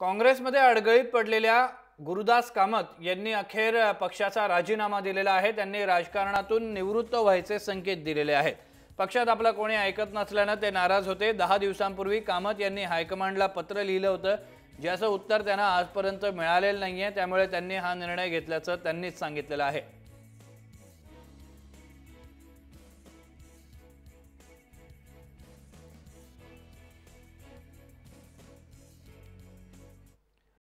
काँग्रेसमध्ये अडगळीत पडलेल्या गुरुदास कामत यांनी अखेर पक्षाचा राजीनामा दिलेला आहे. त्यांनी राजकारणातून निवृत्त व्हायचे संकेत दिलेले आहेत. पक्षात आपला कोणी ऐकत नसल्यानं ते नाराज होते. दहा दिवसांपूर्वी कामत यांनी हायकमांडला पत्र लिहिलं होतं. ज्याचं उत्तर त्यांना आजपर्यंत मिळालेलं नाही आहे त्यामुळे त्यांनी हा निर्णय घेतल्याचं त्यांनीच सांगितलेलं आहे.